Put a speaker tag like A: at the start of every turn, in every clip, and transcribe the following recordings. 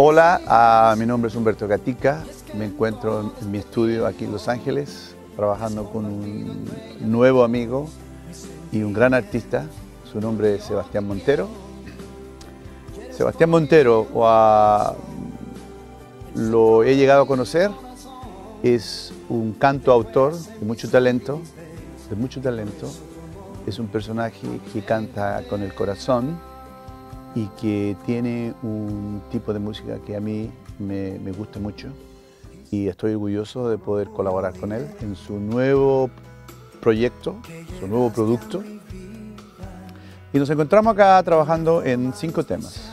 A: Hola, ah, mi nombre es Humberto Gatica, me encuentro en mi estudio aquí en Los Ángeles, trabajando con un nuevo amigo y un gran artista, su nombre es Sebastián Montero. Sebastián Montero ah, lo he llegado a conocer, es un canto autor de mucho talento, de mucho talento, es un personaje que canta con el corazón, y que tiene un tipo de música que a mí me, gusta mucho y estoy orgulloso de poder colaborar con él en su nuevo proyecto, su nuevo producto. Y nos encontramos acá trabajando en cinco temas.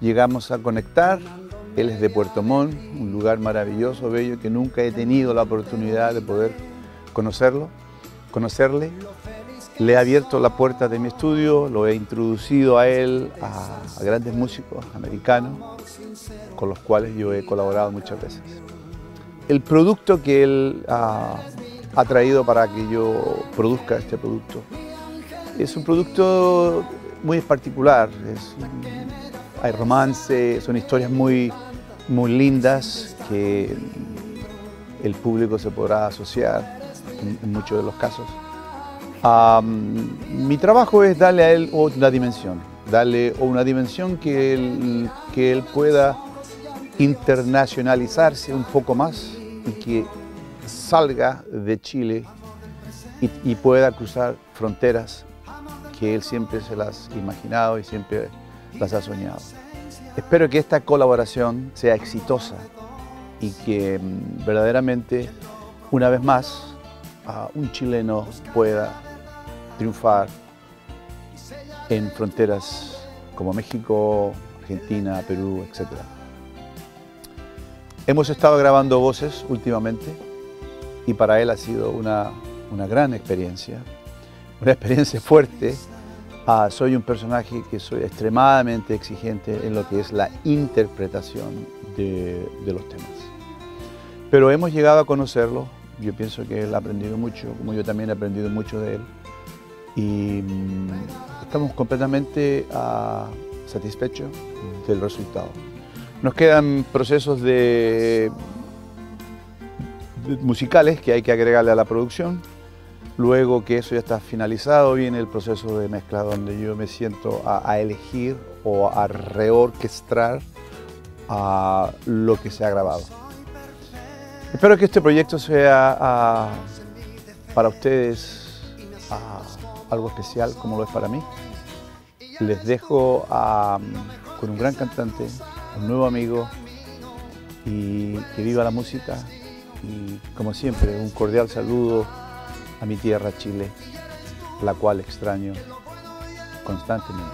A: Llegamos a conectar, él es de Puerto Montt, un lugar maravilloso, bello, que nunca he tenido la oportunidad de poder conocerlo, conocerle le he abierto la puerta de mi estudio, lo he introducido a él, a, grandes músicos americanos, con los cuales yo he colaborado muchas veces. El producto que él ha, traído para que yo produzca este producto es un producto muy particular. hay romance, son historias muy, muy lindas que el público se podrá asociar en muchos de los casos mi trabajo es darle a él una dimensión, darle una dimensión que él, pueda internacionalizarse un poco más y que salga de Chile y, pueda cruzar fronteras que él siempre se las ha imaginado y siempre las ha soñado. Espero que esta colaboración sea exitosa y que mm, verdaderamente, una vez más, un chileno pueda triunfar en fronteras como México, Argentina, Perú, etc. Hemos estado grabando voces últimamente y para él ha sido una, gran experiencia, una experiencia fuerte. Ah, soy un personaje que soy extremadamente exigente en lo que es la interpretación de, de los temas. Pero hemos llegado a conocerlo, yo pienso que él ha aprendido mucho, como yo también he aprendido mucho de él y mm, estamos completamente ah, satisfechos del resultado. Nos quedan procesos musicales que hay que agregarle a la producción. Luego que eso ya está finalizado, viene el proceso de mezcla donde yo me siento a, elegir o a reorquestrar a lo que se ha grabado. Espero que este proyecto sea ah, para ustedes ah, algo especial como lo es para mí. Les dejo con un gran cantante, un nuevo amigo y que viva la música y como siempre un cordial saludo a mi tierra Chile, la cual extraño constantemente.